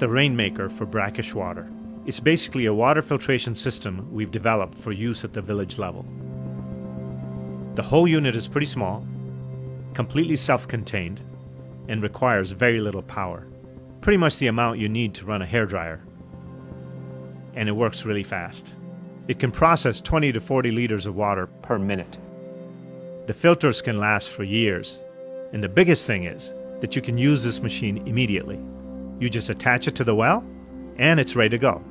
the Rainmaker for brackish water. It's basically a water filtration system we've developed for use at the village level. The whole unit is pretty small, completely self contained, and requires very little power. Pretty much the amount you need to run a hairdryer. And it works really fast. It can process 20 to 40 liters of water per minute. The filters can last for years. And the biggest thing is that you can use this machine immediately. You just attach it to the well, and it's ready to go.